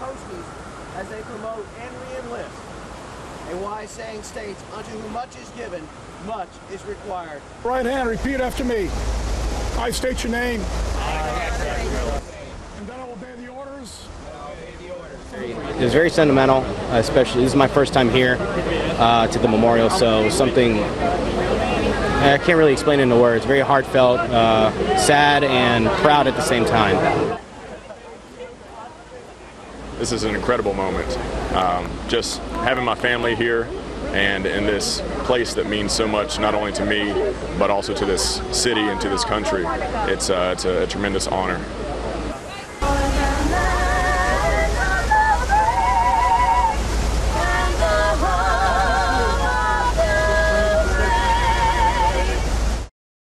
posties as they promote and re-enlist. A wise saying states, unto whom much is given, much is required. Right hand, repeat after me. I state your name. And that I will obey the orders. It was very sentimental, especially this is my first time here uh, to the memorial, so something I can't really explain in the words. Very heartfelt, uh, sad, and proud at the same time. This is an incredible moment. Um, just having my family here and in this place that means so much not only to me but also to this city and to this country. It's, uh, it's a, a tremendous honor.